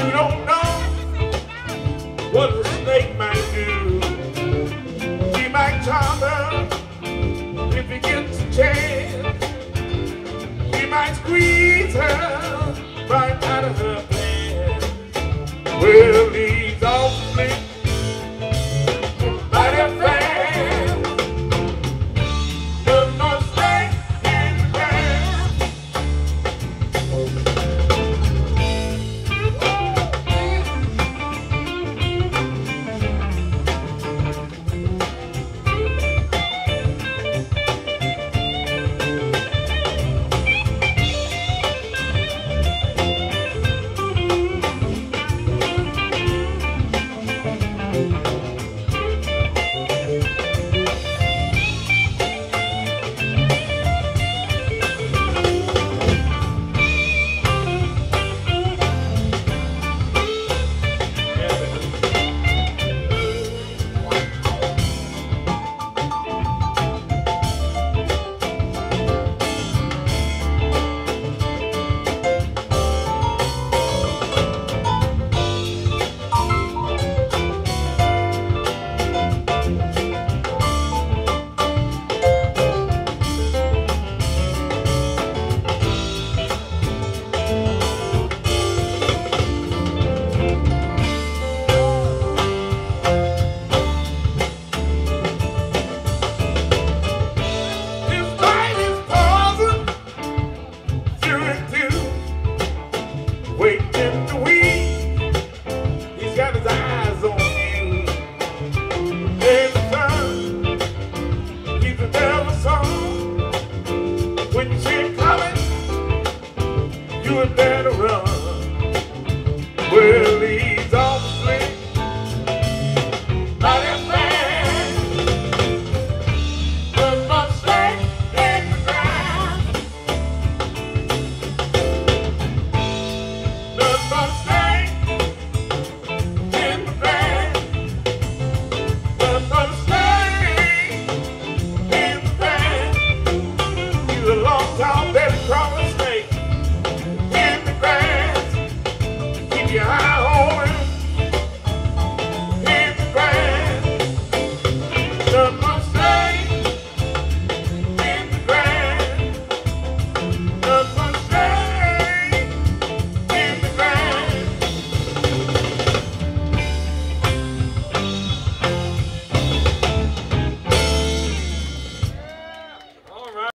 You don't know what a snake might do. He might chomp if he gets a chance. He might squeeze her. better run. Well,